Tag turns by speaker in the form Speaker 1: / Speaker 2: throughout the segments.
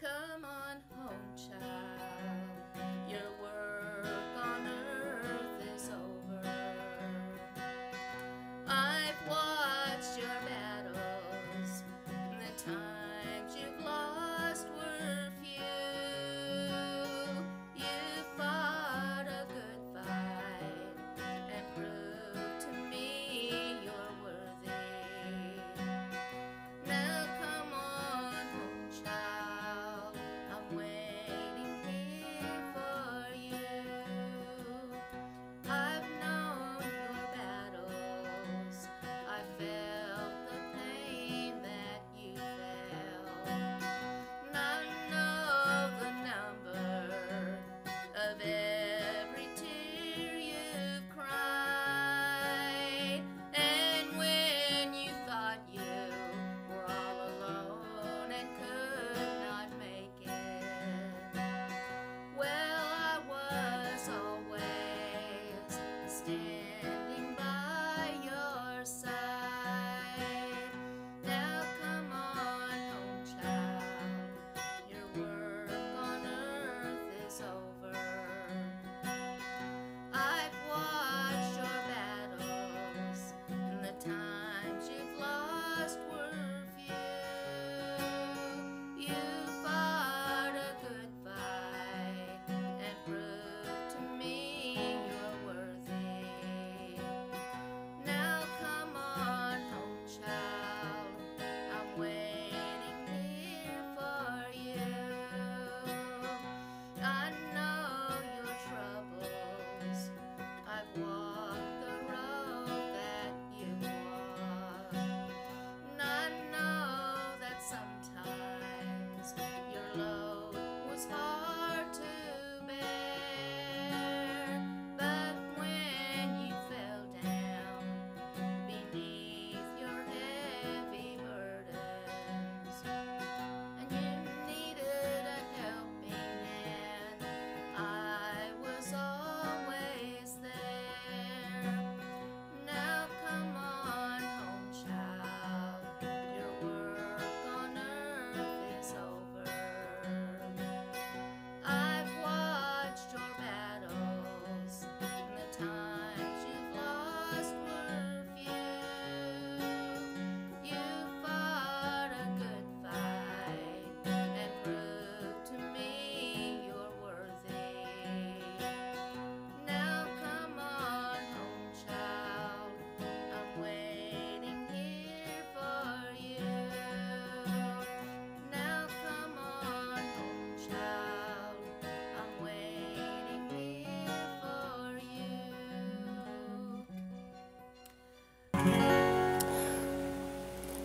Speaker 1: come on home, child.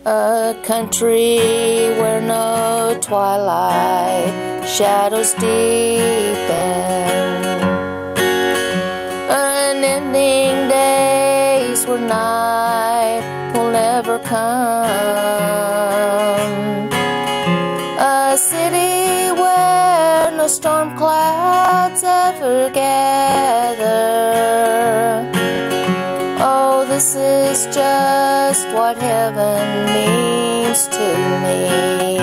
Speaker 1: A
Speaker 2: country where no twilight shadows deepen. Unending days where night will never come. A city where no storm clouds ever gather. Oh, this is just just what heaven means to me.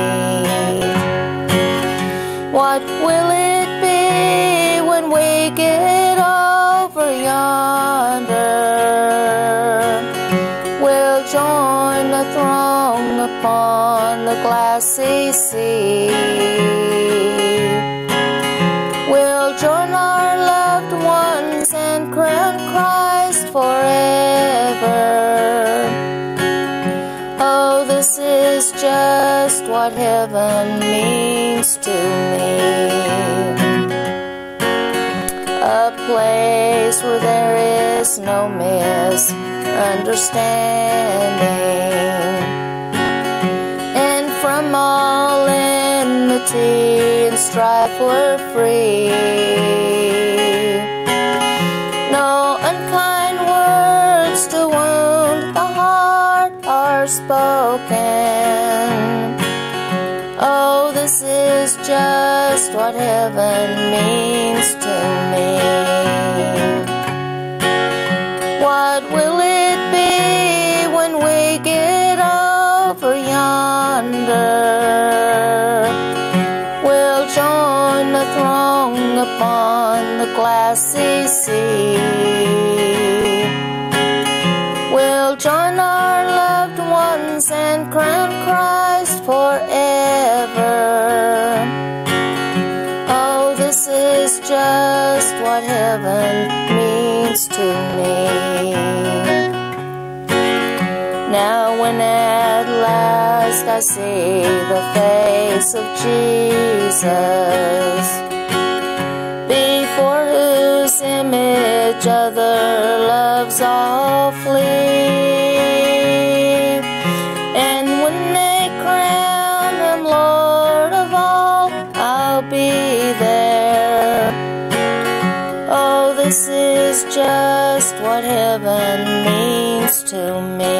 Speaker 2: What will it be when we get over yonder? We'll join the throng upon the glassy sea. heaven means to me. A place where there is no misunderstanding. And from all enmity and strife we're free. No unkind words to wound the heart are spoken. just what heaven means to me.
Speaker 1: Means to me. Now, when at last I see the face of Jesus, before whose image other loves all flee, just what heaven means to me.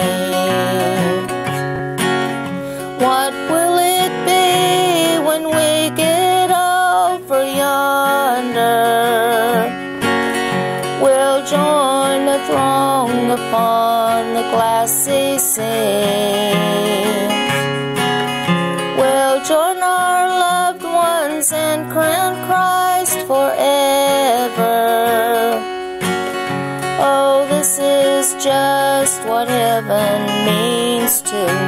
Speaker 1: What will it be when we get over yonder? We'll join the throng upon the glassy sea. Means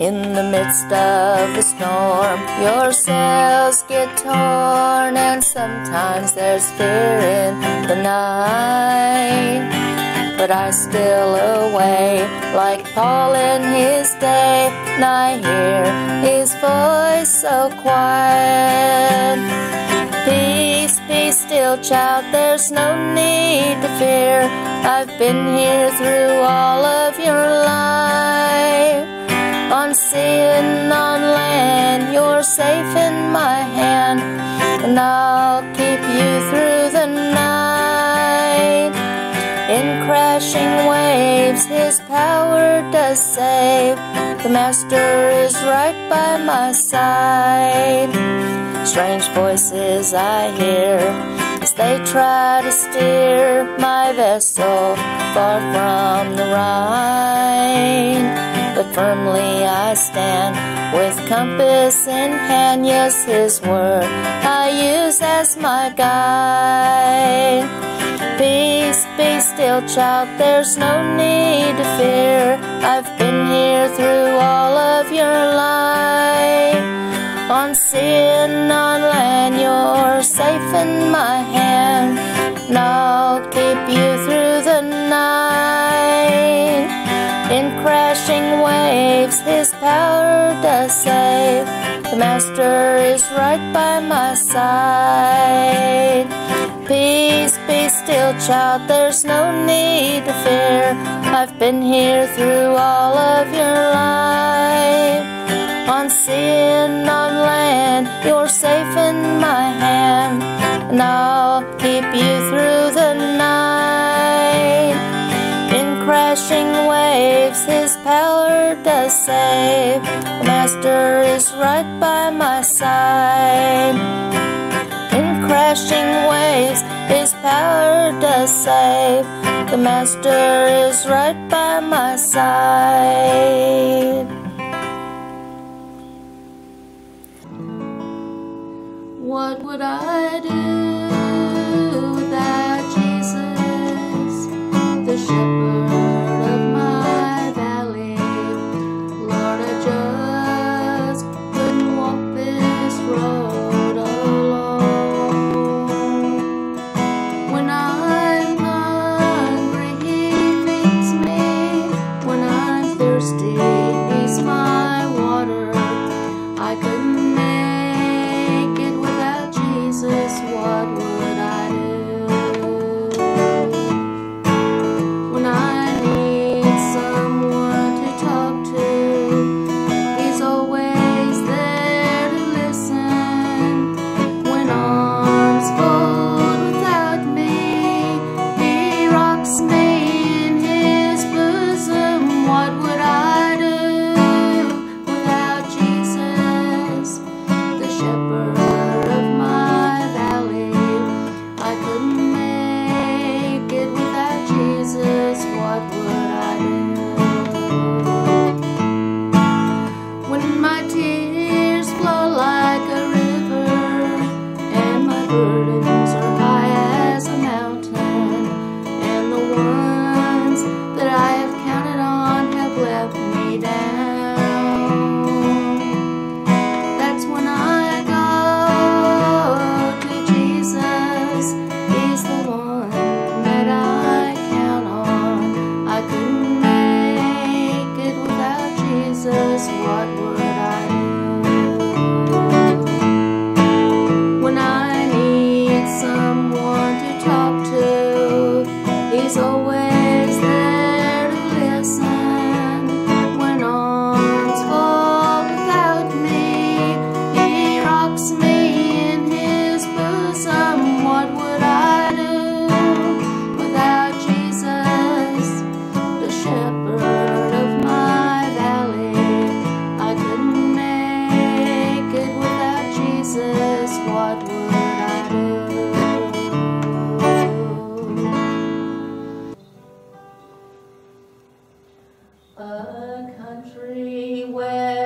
Speaker 1: In the midst of the storm, your sails get torn, and sometimes there's fear in the night. But I still away, like Paul in his day, and I hear his voice so quiet. Peace, be still, child, there's no need to fear. I've been here through all of your life. On sea and on land, you're safe in my hand, and I'll keep you through the night. In crashing waves, His power does save. The Master is right by my side. Strange voices I hear as they try to steer my vessel far from the Rhine. But firmly I stand with compass in hand. Yes, His word I use as my guide. Peace, be still, child, there's no need to fear. I've been here through all of your life. On sea and on land, you're safe in my hand, and I'll keep you through the night. In crashing waves, His power does save. The Master is right by my side. Peace, be still, child, there's no need to fear. I've been here through all of your life. On sea and on land, you're safe in my hand, and I'll keep you through the night. In crashing waves, His power does save. The Master is right by my side. In crashing waves, His power does save. The Master is right by my side. What would I do He'll reach down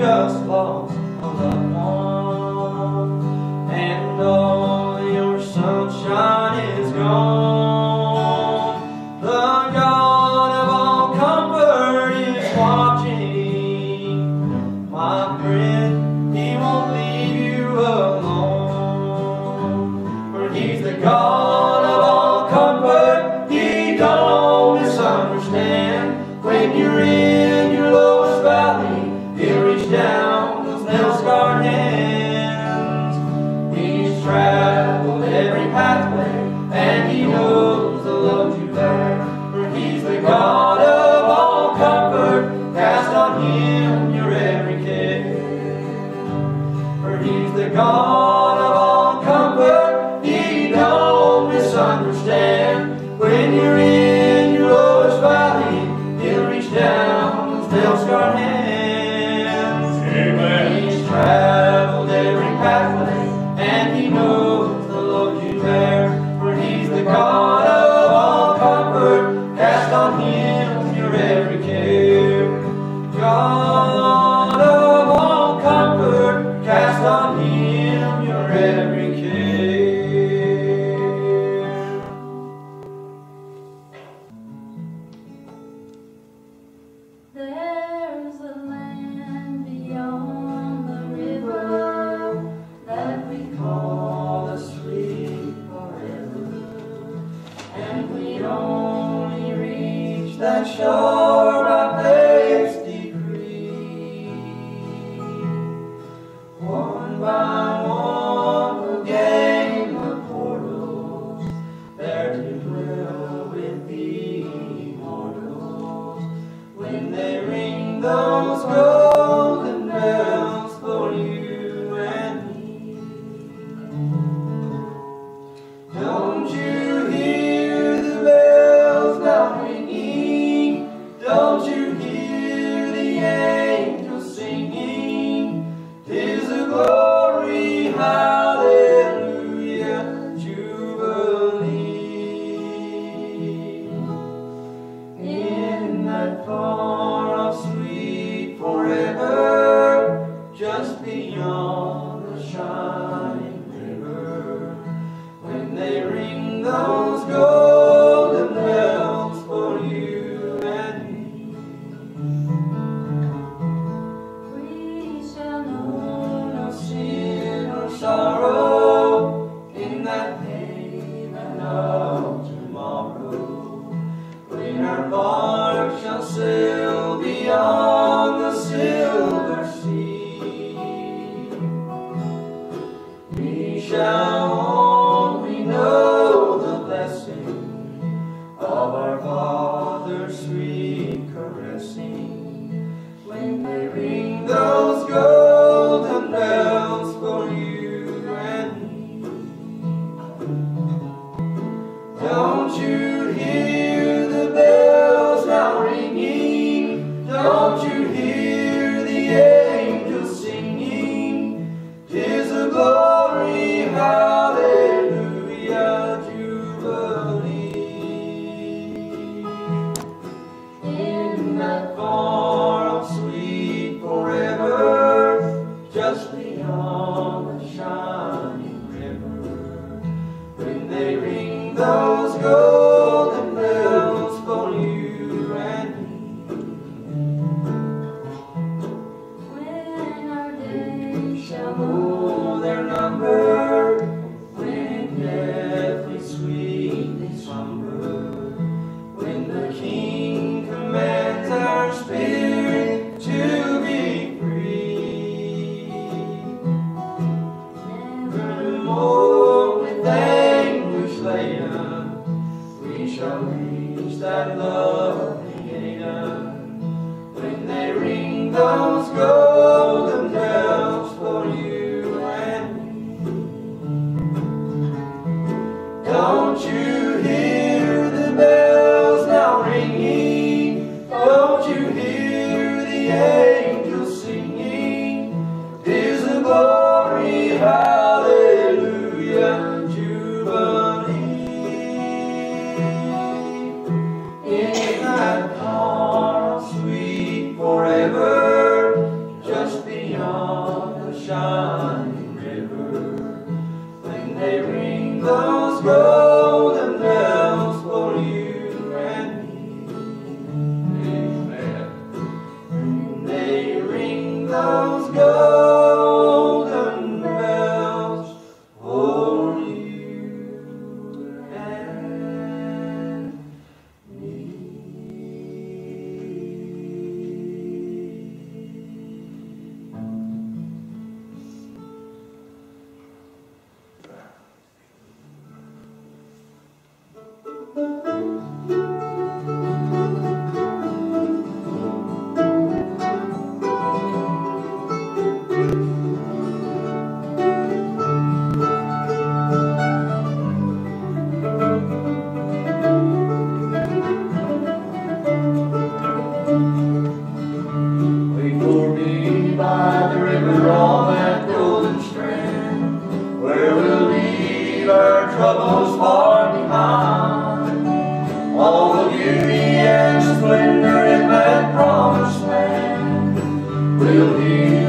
Speaker 3: just lost reach
Speaker 4: we
Speaker 3: those golden will heal